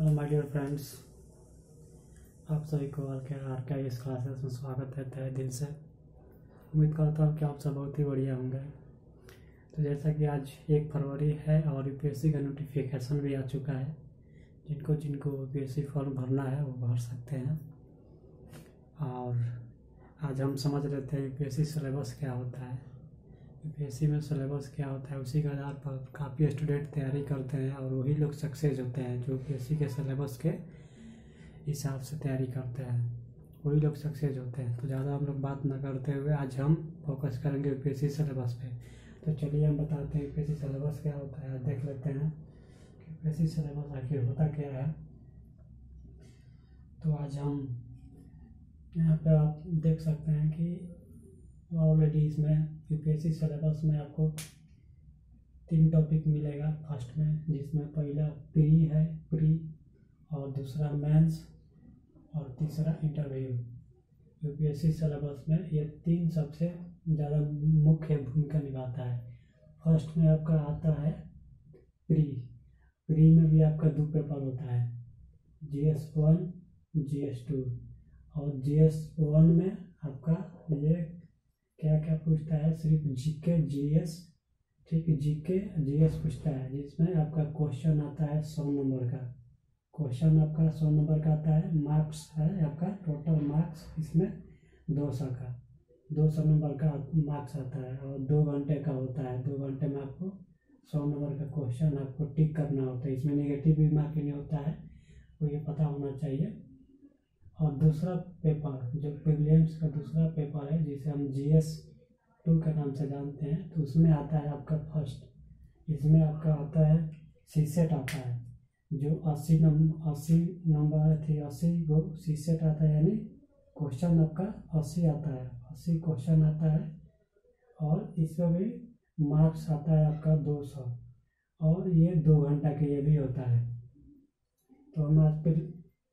Hello my dear friends आप सभी को आर के आर के इस क्लासेस में स्वागत है तय दिल से। उम्मीद करता हूँ कि आप सब बहुत ही बढ़िया होंगे। तो जैसा कि आज एक फरवरी है और यूपीएससी का नोटिफिकेशन भी आ चुका है। जिनको जिनको यूपीएससी फॉर्म भरना है, वो भर सकते हैं। और आज हम समझ लेते हैं यूपीएससी सिलेबस क्या होता है। यूपीएससी में सिलेबस क्या होता है, उसी के आधार पर काफ़ी स्टूडेंट तैयारी करते हैं और वही लोग सक्सेस होते हैं, जो यूपीएससी के सिलेबस के हिसाब से तैयारी करते हैं। वही लोग सक्सेस होते हैं। तो ज़्यादा हम लोग बात ना करते हुए आज हम फोकस करेंगे यूपीएससी सिलेबस पे। तो चलिए हम बताते हैं यूपीएससी सिलेबस क्या होता है देख लेते हैं कि यूपीएससी सिलेबस आखिर होता क्या है। तो आज हम यहाँ पे आप देख सकते हैं कि ऑलरेडी इसमें यूपीएससी सिलेबस में आपको तीन टॉपिक मिलेगा फ़र्स्ट में, जिसमें पहला प्री है प्री और दूसरा मेंस और तीसरा इंटरव्यू यूपीएससी सिलेबस में ये तीन सबसे ज़्यादा मुख्य भूमिका निभाता है। फ़र्स्ट में आपका आता है प्री प्री में भी आपका दो पेपर होता है G S one G S two और जी एस वन में आपका ये क्या क्या पूछता है? सिर्फ़ जीके जीएस ठीक जीके जीएस पूछता है, जिसमें आपका क्वेश्चन आता है सौ नंबर का। क्वेश्चन आपका सौ नंबर का आता है मार्क्स है आपका टोटल मार्क्स इसमें दो सौ का। दो सौ नंबर का मार्क्स आता है और दो घंटे का होता है। दो घंटे में आपको सौ नंबर का क्वेश्चन आपको टिक करना होता है। इसमें नेगेटिव भी मार्किंग होता है वो ये पता होना चाहिए। और दूसरा पेपर, जो प्रीलिम्स का दूसरा पेपर है, जिसे हम जी एस टू के नाम से जानते हैं तो उसमें आता है आपका फ़र्स्ट इसमें आपका आता है सी सेट आता है, जो अस्सी नंबर अस्सी नंबर थी, अस्सी को सी सेट आता है, यानी क्वेश्चन आपका अस्सी आता है, अस्सी क्वेश्चन आता है, और इसमें भी मार्क्स आता है आपका दो सौ, और ये दो घंटा के लिए भी होता है। तो हम आज फिर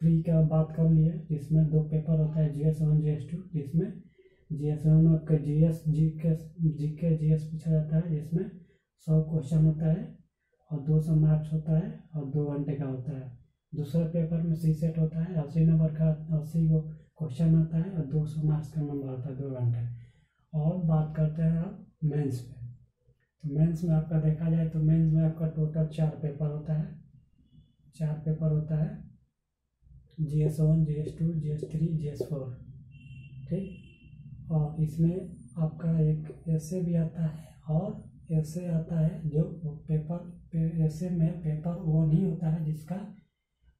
प्री का बात कर लिए जिसमें दो पेपर होता है G S one G S two जिसमें जी एस वन आपका जी एस जी के जी के जी एस पूछा जाता है। जिसमें सौ क्वेश्चन होता है और दो सौ मार्क्स होता है और दो घंटे का होता है। दूसरे पेपर में सी सेट होता है, अस्सी नंबर का, अस्सी को क्वेश्चन आता है और दो सौ मार्क्स का नंबर होता है दो घंटे। और बात करते हैं आप मेंस पे। तो मेंस में आपका देखा जाए तो मेंस में आपका टोटल चार पेपर होता है। चार पेपर होता है। G S one G S two G S three G S four ठीक? और इसमें आपका एक ऐसे भी आता है और ऐसे आता है जो पेपर ऐसे में पेपर वन ही होता है जिसका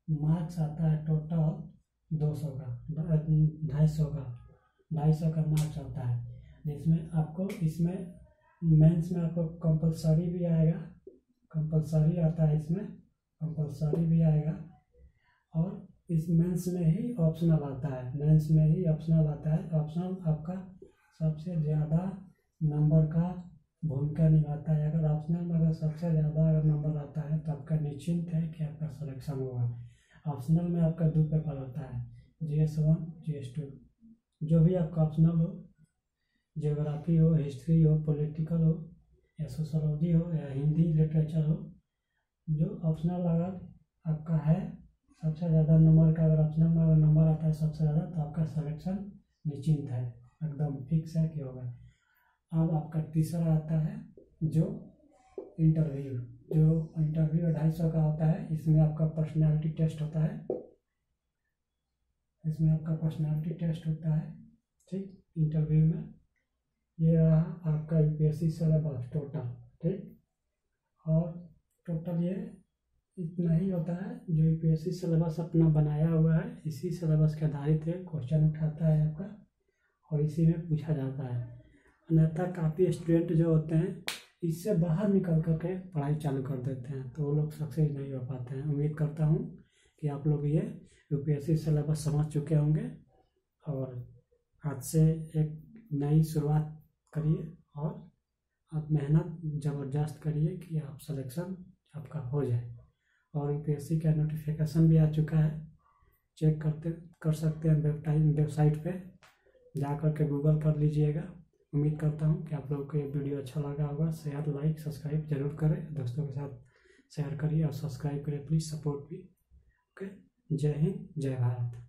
मार्क्स आता है टोटल दो सौ का, ढाई सौ का, ढाई सौ का मार्क्स आता है। जिसमें आपको इसमें मेंस में आपको कंपलसरी भी आएगा कंपलसरी आता है इसमें कंपलसरी भी आएगा। और इस मेंस में ही ऑप्शनल आता है। मेंस में ही ऑप्शनल आता है। ऑप्शनल आपका सबसे ज़्यादा नंबर का भूमिका निभाता है। अगर ऑप्शनल में अगर सबसे ज़्यादा अगर नंबर आता है तो आपका निश्चिंत है कि आपका सिलेक्शन होगा। ऑप्शनल में आपका दो पेपर होता है। G S one G S two जो भी आपका ऑप्शनल हो जोग्राफी हो हिस्ट्री हो पॉलिटिकल हो, या सोशोलॉजी हो, या हिंदी लिटरेचर हो, जो ऑप्शनल अगर आपका है सबसे ज़्यादा नंबर का अगर ऑप्शनल में अगर नंबर आता है सबसे ज़्यादा तो आपका सिलेक्शन निश्चिंत है, एकदम फिक्स है कि होगा। अब आपका तीसरा आता है जो इंटरव्यू जो इंटरव्यू ढाई सौ का होता है, इसमें आपका पर्सनालिटी टेस्ट होता है। इसमें आपका पर्सनालिटी टेस्ट होता है, ठीक? इंटरव्यू में ये रहा आपका यूपीएससी सिलेबस टोटल ठीक? और टोटल ये इतना ही होता है। जो यूपीएससी सिलेबस अपना बनाया हुआ है, इसी सिलेबस के आधारित है। क्वेश्चन उठाता है आपका और इसी में पूछा जाता है। अन्यथा काफ़ी स्टूडेंट जो होते हैं, इससे बाहर निकल कर के पढ़ाई चालू कर देते हैं। तो वो लोग सक्सेस नहीं हो पाते हैं। उम्मीद करता हूँ कि आप लोग ये यूपीएससी सिलेबस समझ चुके होंगे और आज से एक नई शुरुआत करिए और आप मेहनत ज़बरदस्त करिए कि आप सिलेक्शन आपका हो जाए। और यूपीएससी का नोटिफिकेशन भी आ चुका है। चेक करते, कर सकते हैं वेबटाइम वेबसाइट पे। जा कर के गूगल कर लीजिएगा। उम्मीद करता हूँ कि आप लोगों को ये वीडियो अच्छा लगा होगा। शेयर लाइक सब्सक्राइब ज़रूर करें। दोस्तों के साथ शेयर करिए और सब्सक्राइब करिए। प्लीज़ सपोर्ट भी। ओके जय हिंद, जय भारत।